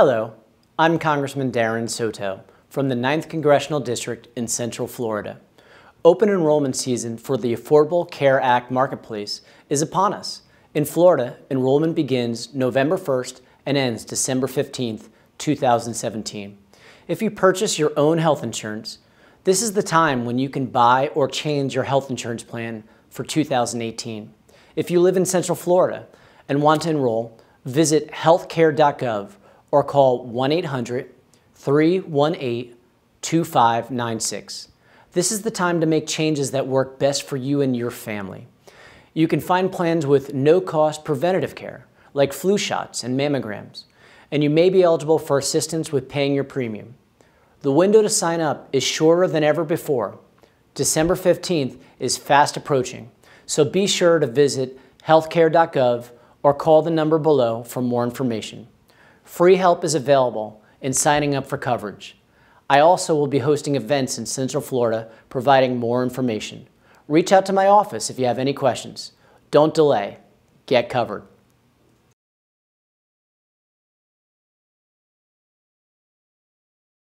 Hello, I'm Congressman Darren Soto from the 9th Congressional District in Central Florida. Open enrollment season for the Affordable Care Act Marketplace is upon us. In Florida, enrollment begins November 1st and ends December 15th, 2017. If you purchase your own health insurance, this is the time when you can buy or change your health insurance plan for 2018. If you live in Central Florida and want to enroll, visit healthcare.gov or call 1 800 318 2596. This is the time to make changes that work best for you and your family. You can find plans with no cost preventative care, like flu shots and mammograms, and you may be eligible for assistance with paying your premium. The window to sign up is shorter than ever before. December 15th is fast approaching, so be sure to visit healthcare.gov or call the number below for more information. Free help is available in signing up for coverage. I also will be hosting events in Central Florida providing more information. Reach out to my office if you have any questions. Don't delay. Get covered.